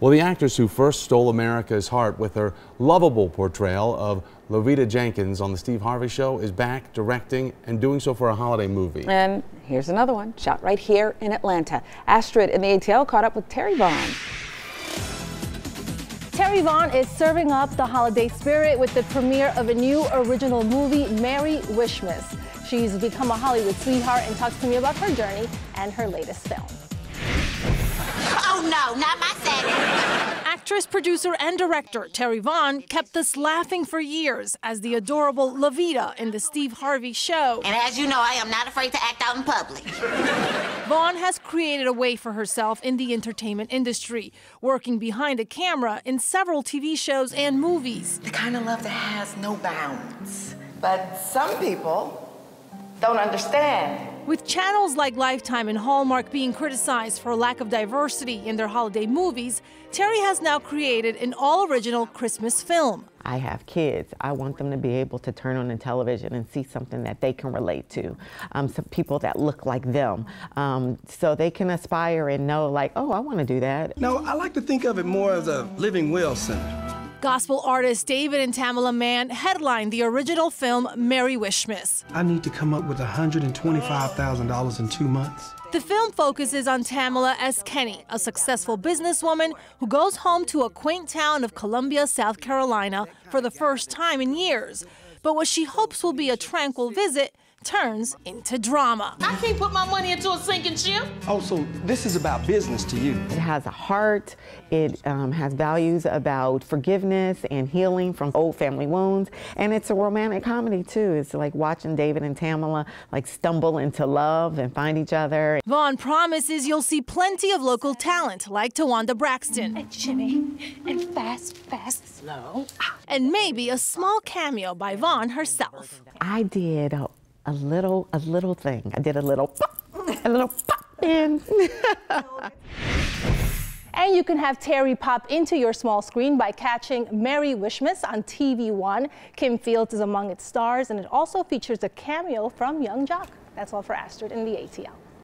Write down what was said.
Well, the actress who first stole America's heart with her lovable portrayal of Lovita Jenkins on The Steve Harvey Show is back directing and doing so for a holiday movie. And here's another one, shot right here in Atlanta. Astrid in the ATL caught up with Terri Vaughn. Terri Vaughn is serving up the holiday spirit with the premiere of a new original movie, Merry Wishmas. She's become a Hollywood sweetheart and talks to me about her journey and her latest film. Oh no, not my setting. Actress, producer, and director Terri Vaughn kept us laughing for years as the adorable Lovita in the Steve Harvey show. And as you know, I am not afraid to act out in public. Vaughn has created a way for herself in the entertainment industry, working behind a camera in several TV shows and movies. The kind of love that has no bounds. But some people don't understand. With channels like Lifetime and Hallmark being criticized for lack of diversity in their holiday movies, Terri has now created an all original Christmas film. I have kids. I want them to be able to turn on the television and see something that they can relate to, um, some people that look like them, um, so they can aspire and know, like, oh, I want to do that. No, I like to think of it more as a living will center. Gospel artists David and Tamela Mann headlined the original film Merry Wishmas. I need to come up with $125,000 in two months. The film focuses on Tamela as Kenny, a successful businesswoman who goes home to a quaint town of Columbia, South Carolina for the first time in years. But what she hopes will be a tranquil visit turns into drama. I can't put my money into a sinking ship. Oh, so this is about business to you. It has a heart. It um, has values about forgiveness and healing from old family wounds. And it's a romantic comedy, too. It's like watching David and Tamela like stumble into love and find each other. Vaughn promises you'll see plenty of local talent like Towanda Braxton. And Jimmy. and fast, fast, slow. And maybe a small cameo by Vaughn herself. I did a, a little, a little thing. I did a little pop, a little pop in. And you can have Terri pop into your small screen by catching Merry Wishmas on TV One. Kim Fields is among its stars, and it also features a cameo from Young Joc. That's all for Astrid in the ATL.